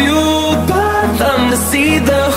fueled by them to see the